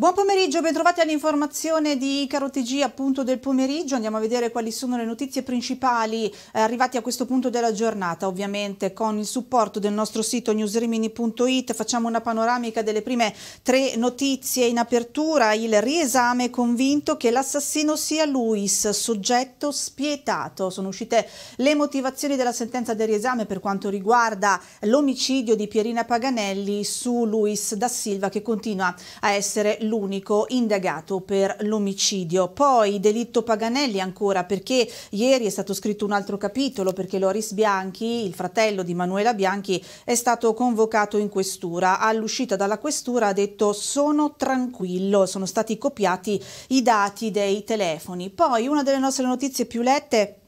Buon pomeriggio, bentrovati all'informazione di TG appunto del pomeriggio. Andiamo a vedere quali sono le notizie principali eh, arrivati a questo punto della giornata, ovviamente con il supporto del nostro sito newsrimini.it. Facciamo una panoramica delle prime tre notizie in apertura. Il riesame convinto che l'assassino sia Luis, soggetto spietato. Sono uscite le motivazioni della sentenza del riesame per quanto riguarda l'omicidio di Pierina Paganelli su Luis da Silva che continua a essere l'unico indagato per l'omicidio. Poi delitto Paganelli ancora perché ieri è stato scritto un altro capitolo perché Loris Bianchi, il fratello di Manuela Bianchi, è stato convocato in questura. All'uscita dalla questura ha detto sono tranquillo, sono stati copiati i dati dei telefoni. Poi una delle nostre notizie più lette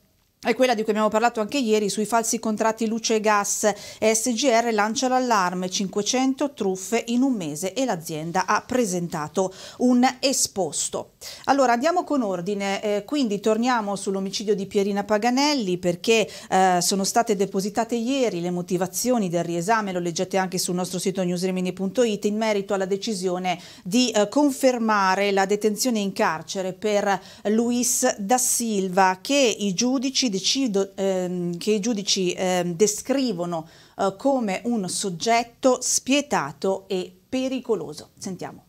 è quella di cui abbiamo parlato anche ieri sui falsi contratti luce e gas. SGR lancia l'allarme 500 truffe in un mese e l'azienda ha presentato un esposto. Allora andiamo con ordine, eh, quindi torniamo sull'omicidio di Pierina Paganelli perché eh, sono state depositate ieri le motivazioni del riesame, lo leggete anche sul nostro sito newsremini.it in merito alla decisione di eh, confermare la detenzione in carcere per Luis da Silva che i giudici decido, ehm, che i giudici ehm, descrivono eh, come un soggetto spietato e pericoloso. Sentiamo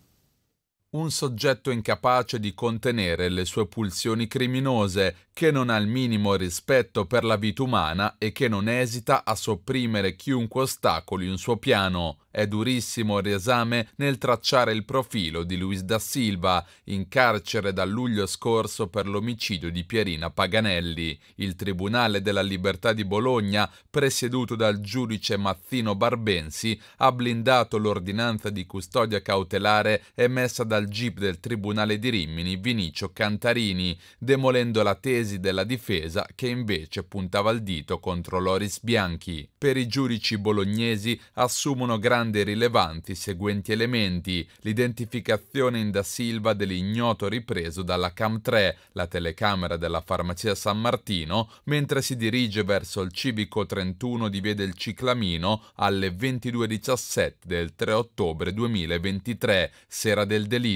un soggetto incapace di contenere le sue pulsioni criminose, che non ha il minimo rispetto per la vita umana e che non esita a sopprimere chiunque ostacoli un suo piano. È durissimo riesame nel tracciare il profilo di Luis da Silva, in carcere dal luglio scorso per l'omicidio di Pierina Paganelli. Il Tribunale della Libertà di Bologna, presieduto dal giudice Mazzino Barbensi, ha blindato l'ordinanza di custodia cautelare emessa dal GIP del Tribunale di Rimini Vinicio Cantarini, demolendo la tesi della difesa che invece puntava il dito contro Loris Bianchi. Per i giudici bolognesi assumono grande rilevanti i seguenti elementi: l'identificazione in da Silva dell'ignoto ripreso dalla Cam 3, la telecamera della farmacia San Martino, mentre si dirige verso il civico 31 di Via del Ciclamino alle 22.17 del 3 ottobre 2023, sera del delitto,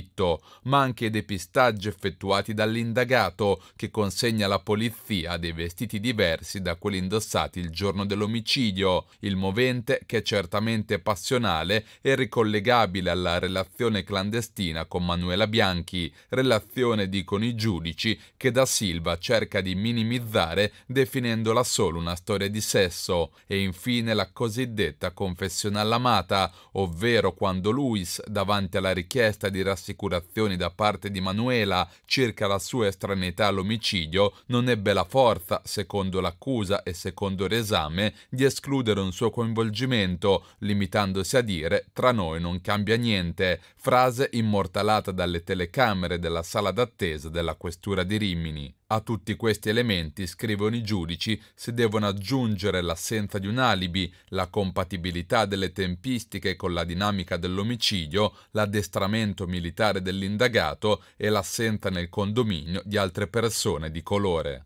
ma anche i depistaggi effettuati dall'indagato che consegna alla polizia dei vestiti diversi da quelli indossati il giorno dell'omicidio, il movente che è certamente passionale e ricollegabile alla relazione clandestina con Manuela Bianchi, relazione dicono i giudici che da Silva cerca di minimizzare definendola solo una storia di sesso, e infine la cosiddetta confessione all'amata, ovvero quando Luis, davanti alla richiesta di rassicurazioni da parte di Manuela circa la sua estraneità all'omicidio, non ebbe la forza, secondo l'accusa e secondo l'esame, di escludere un suo coinvolgimento, limitandosi a dire tra noi non cambia niente, frase immortalata dalle telecamere della sala d'attesa della questura di Rimini. A tutti questi elementi, scrivono i giudici, si devono aggiungere l'assenza di un alibi, la compatibilità delle tempistiche con la dinamica dell'omicidio, l'addestramento militare dell'indagato e l'assenza nel condominio di altre persone di colore.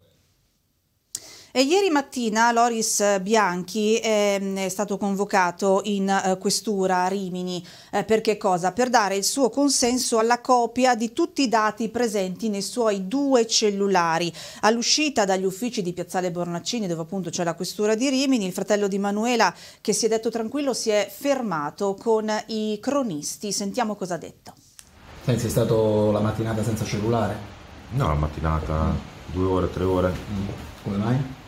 E ieri mattina Loris Bianchi è, ehm, è stato convocato in uh, questura a Rimini. Eh, per che cosa? Per dare il suo consenso alla copia di tutti i dati presenti nei suoi due cellulari. All'uscita dagli uffici di Piazzale Bornaccini, dove appunto c'è la questura di Rimini, il fratello di Manuela, che si è detto tranquillo, si è fermato con i cronisti. Sentiamo cosa ha detto. Sei stato la mattinata senza cellulare? No, la mattinata, due ore, tre ore. Mm. Come mai?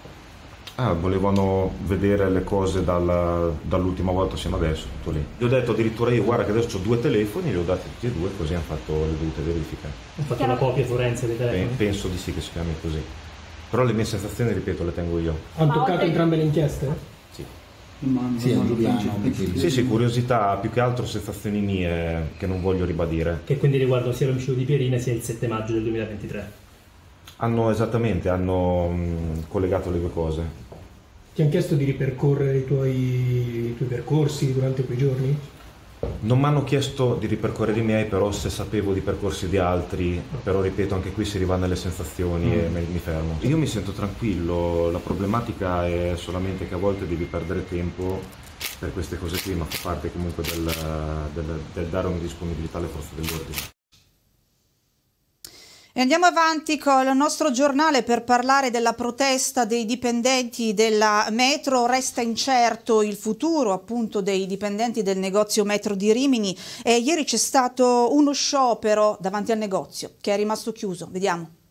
Ah, volevano vedere le cose dal, dall'ultima volta siamo adesso, tutto lì. Gli ho detto addirittura io guarda che adesso ho due telefoni, li ho dati tutti e due, così hanno fatto le dovute verifiche. Hai fatto una copia forense dei telefoni? penso di sì che si chiami così. Però le mie sensazioni, ripeto, le tengo io. Hanno toccato oltre... entrambe le inchieste? Sì. Sì, Giuliano, sì, sì, curiosità, più che altro sensazioni mie che non voglio ribadire. Che quindi riguardano sia l'omicidio di Pierina sia il 7 maggio del 2023. Hanno esattamente, hanno mh, collegato le due cose. Ti hanno chiesto di ripercorrere i tuoi, i tuoi percorsi durante quei giorni? Non mi hanno chiesto di ripercorrere i miei, però se sapevo di percorsi di altri, però ripeto anche qui si arriva nelle sensazioni mm. e mi, fermo. Io mi sento tranquillo, la problematica è solamente che a volte devi perdere tempo per queste cose qui, ma fa parte comunque del, del, del dare una disponibilità alle forze dell'ordine. E andiamo avanti con il nostro giornale per parlare della protesta dei dipendenti della metro. Resta incerto il futuro appunto dei dipendenti del negozio metro di Rimini e ieri c'è stato uno sciopero davanti al negozio che è rimasto chiuso. Vediamo.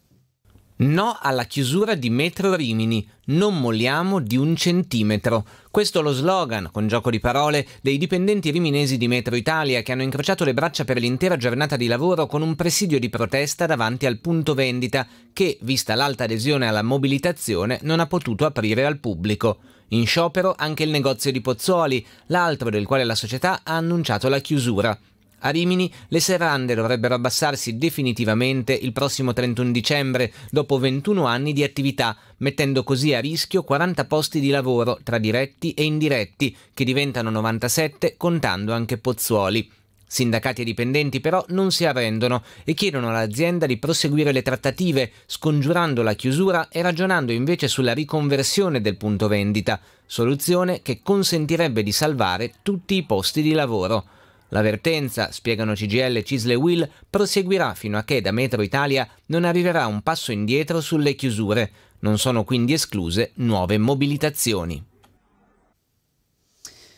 No alla chiusura di Metro Rimini, non molliamo di un centimetro. Questo è lo slogan, con gioco di parole, dei dipendenti riminesi di Metro Italia che hanno incrociato le braccia per l'intera giornata di lavoro con un presidio di protesta davanti al punto vendita che, vista l'alta adesione alla mobilitazione, non ha potuto aprire al pubblico. In sciopero anche il negozio di Pozzuoli, l'altro del quale la società ha annunciato la chiusura. A Rimini le serrande dovrebbero abbassarsi definitivamente il prossimo 31 dicembre, dopo 21 anni di attività, mettendo così a rischio 40 posti di lavoro tra diretti e indiretti, che diventano 97 contando anche Pozzuoli. Sindacati e dipendenti però non si arrendono e chiedono all'azienda di proseguire le trattative, scongiurando la chiusura e ragionando invece sulla riconversione del punto vendita, soluzione che consentirebbe di salvare tutti i posti di lavoro. La vertenza, spiegano CGL Cisle Will, proseguirà fino a che da Metro Italia non arriverà un passo indietro sulle chiusure. Non sono quindi escluse nuove mobilitazioni.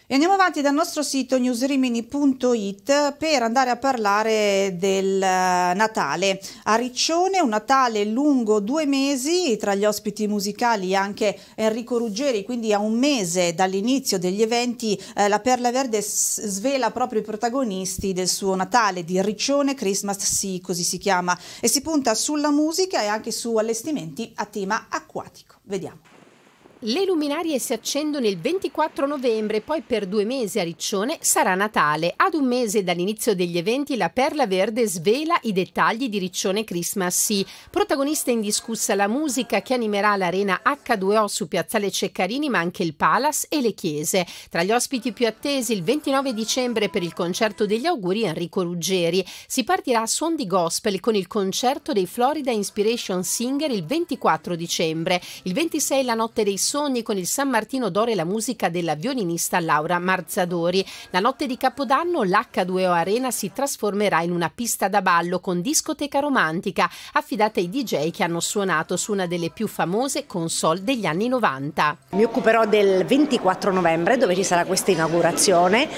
E andiamo avanti dal nostro sito newsrimini.it per andare a parlare del eh, Natale. A Riccione un Natale lungo due mesi, tra gli ospiti musicali anche Enrico Ruggeri, quindi a un mese dall'inizio degli eventi eh, la Perla Verde svela proprio i protagonisti del suo Natale di Riccione Christmas Sea, così si chiama, e si punta sulla musica e anche su allestimenti a tema acquatico. Vediamo. Le luminarie si accendono il 24 novembre, poi per due mesi a Riccione sarà Natale. Ad un mese dall'inizio degli eventi la Perla Verde svela i dettagli di Riccione Christmas Sea. Protagonista indiscussa la musica che animerà l'arena H2O su Piazzale Ceccarini, ma anche il Palace e le chiese. Tra gli ospiti più attesi il 29 dicembre per il concerto degli auguri Enrico Ruggeri. Si partirà a suon di gospel con il concerto dei Florida Inspiration Singer il 24 dicembre. Il 26 la notte dei sogni con il San Martino d'Oro e la musica della violinista Laura Marzadori. La notte di Capodanno l'H2O Arena si trasformerà in una pista da ballo con discoteca romantica affidata ai DJ che hanno suonato su una delle più famose console degli anni 90. Mi occuperò del 24 novembre dove ci sarà questa inaugurazione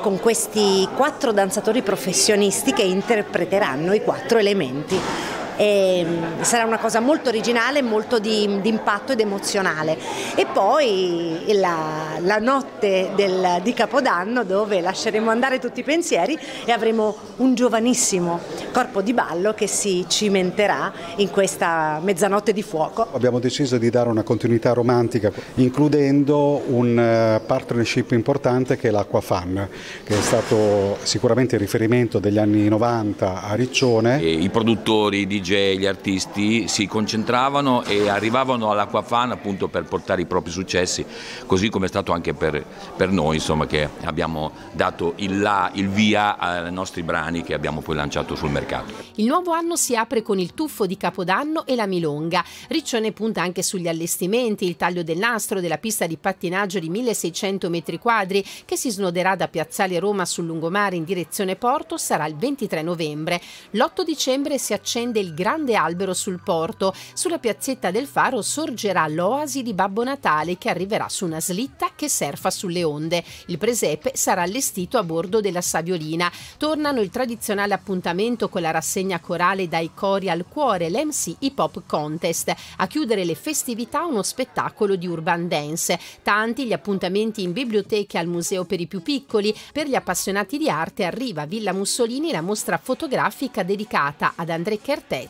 con questi quattro danzatori professionisti che interpreteranno i quattro elementi e sarà una cosa molto originale, molto di, di impatto ed emozionale. E poi la, la notte del, di Capodanno dove lasceremo andare tutti i pensieri e avremo un giovanissimo corpo di ballo che si cimenterà in questa mezzanotte di fuoco. Abbiamo deciso di dare una continuità romantica includendo un eh, partnership importante che è l'Acquafan, che è stato sicuramente il riferimento degli anni 90 a Riccione. E I produttori di DJ, gli artisti si concentravano e arrivavano all'Acquafan appunto per portare i propri successi, così come è stato anche per, per noi insomma, che abbiamo dato il, là, il via ai nostri brani che abbiamo poi lanciato sul mercato. Il nuovo anno si apre con il tuffo di Capodanno e la Milonga. Riccione punta anche sugli allestimenti, il taglio del nastro della pista di pattinaggio di 1600 metri quadri che si snoderà da Piazzale Roma sul lungomare in direzione Porto sarà il 23 novembre. L'8 dicembre si accende il grande albero sul porto. Sulla piazzetta del faro sorgerà l'oasi di Babbo Natale che arriverà su una slitta che surfa sulle onde. Il presepe sarà allestito a bordo della Saviolina. Tornano il tradizionale appuntamento con la rassegna corale dai cori al cuore, l'MC Hip Hop Contest. A chiudere le festività uno spettacolo di urban dance. Tanti gli appuntamenti in biblioteca al museo per i più piccoli. Per gli appassionati di arte arriva a Villa Mussolini la mostra fotografica dedicata ad André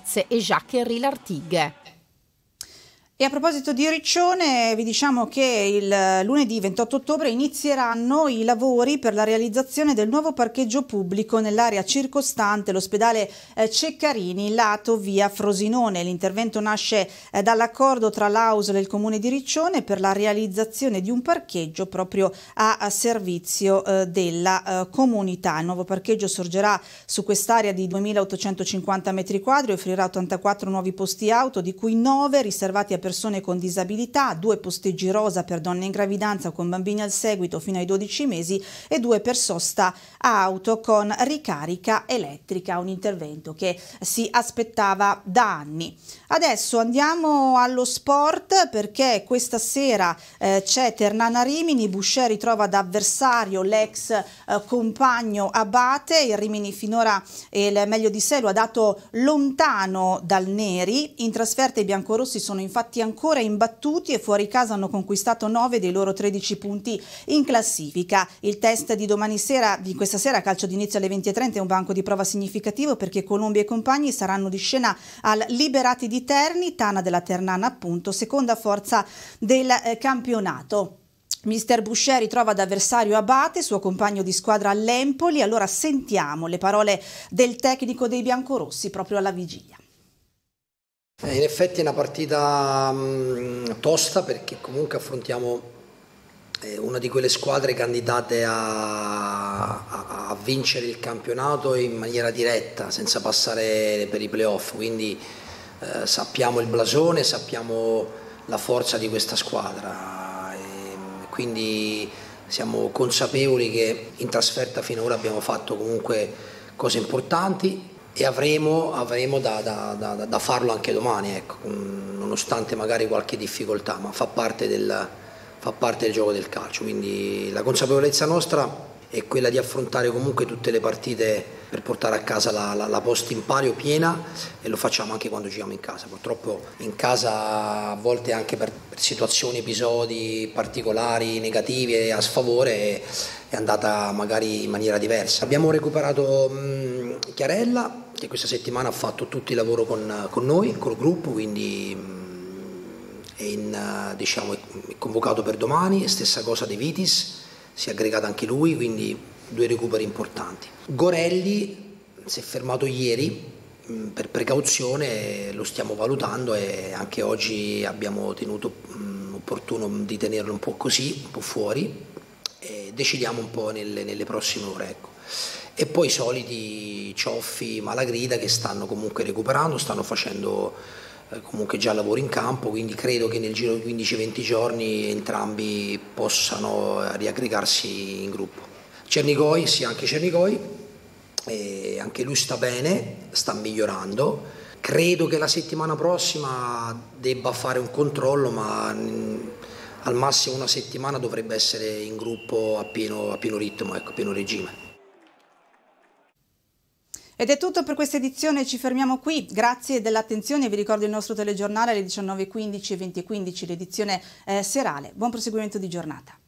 Metz e Jacques-Henri Lartigue. E a proposito di Riccione, vi diciamo che il lunedì 28 ottobre inizieranno i lavori per la realizzazione del nuovo parcheggio pubblico nell'area circostante l'ospedale eh, Ceccarini, lato via Frosinone. L'intervento nasce eh, dall'accordo tra l'AUSL e il comune di Riccione per la realizzazione di un parcheggio proprio a, servizio eh, della comunità. Il nuovo parcheggio sorgerà su quest'area di 2850 metri quadri, offrirà 84 nuovi posti auto, di cui 9 riservati a persone con disabilità, due posteggi rosa per donne in gravidanza con bambini al seguito fino ai 12 mesi e due per sosta auto con ricarica elettrica, un intervento che si aspettava da anni. Adesso andiamo allo sport perché questa sera eh, c'è Ternana Rimini, Boucher ritrova da avversario l'ex eh, compagno Abate, il Rimini finora il meglio di sé lo ha dato lontano dal Neri, in trasferta i biancorossi sono infatti ancora imbattuti e fuori casa hanno conquistato 9 dei loro 13 punti in classifica. Il test di domani sera, di questa sera, calcio d'inizio alle 20.30 è un banco di prova significativo perché Colombia e compagni saranno di scena al Liberati di Terni, Tana della Ternana appunto, seconda forza del eh, campionato. Mister Boucher ritrova ad avversario Abate, suo compagno di squadra all'Empoli. Allora sentiamo le parole del tecnico dei biancorossi proprio alla vigilia. Eh, in effetti è una partita mh, tosta perché comunque affrontiamo eh, una di quelle squadre candidate a, a, a, vincere il campionato in maniera diretta, senza passare per i playoff. Quindi eh, sappiamo il blasone, sappiamo la forza di questa squadra quindi siamo consapevoli che in trasferta finora abbiamo fatto comunque cose importanti e avremo, avremo da, da, da, da, farlo anche domani, ecco, nonostante magari qualche difficoltà, ma fa parte, del, fa parte del gioco del calcio, quindi la consapevolezza nostra è quella di affrontare comunque tutte le partite per portare a casa la, la, la post impario piena e lo facciamo anche quando giriamo in casa. Purtroppo in casa a volte anche per, per situazioni, episodi particolari, negativi e a sfavore è andata magari in maniera diversa. Abbiamo recuperato mh, Chiarella che questa settimana ha fatto tutto il lavoro con, con noi, col gruppo, quindi mh, è, in, diciamo, è convocato per domani, stessa cosa De Vitis si è aggregato anche lui, quindi due recuperi importanti. Gorelli si è fermato ieri mm, per precauzione, lo stiamo valutando e anche oggi abbiamo tenuto mm, opportuno di tenerlo un po' così, un po' fuori e decidiamo un po' nelle, nelle prossime ore. Ecco. E poi i soliti Cioffi, Malagrida che stanno comunque recuperando, stanno facendo eh, comunque già lavoro in campo, quindi credo che nel giro di 15-20 giorni entrambi possano riaggregarsi in gruppo. Cernigoi, sì anche Cernigoi, anche lui sta bene, sta migliorando. Credo che la settimana prossima debba fare un controllo, ma al massimo una settimana dovrebbe essere in gruppo a pieno, a pieno ritmo, ecco, a pieno regime. Ed è tutto per questa edizione, ci fermiamo qui. Grazie dell'attenzione, vi ricordo il nostro telegiornale alle 19.15 e 20.15, l'edizione eh, serale. Buon proseguimento di giornata.